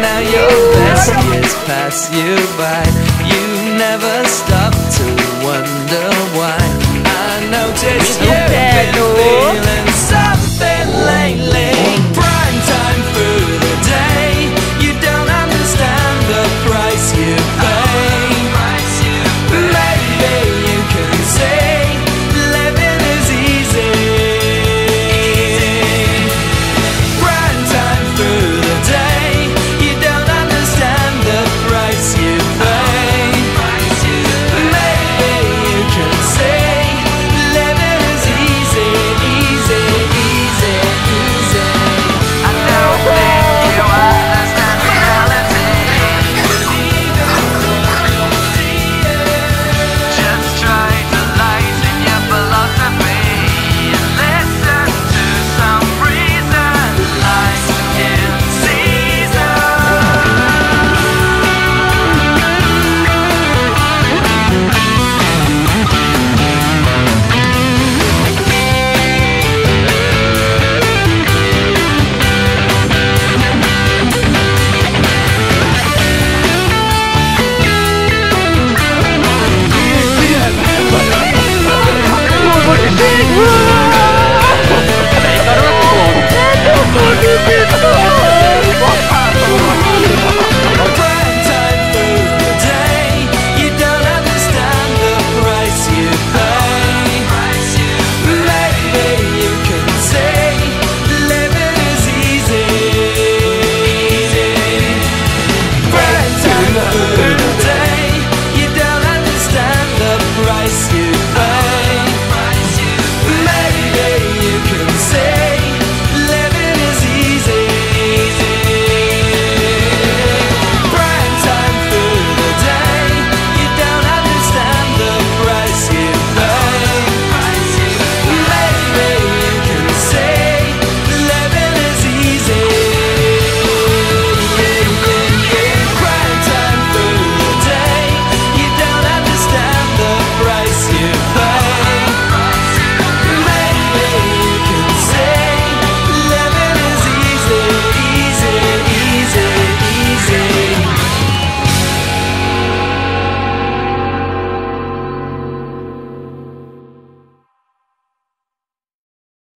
now your best years pass you by. You never stop to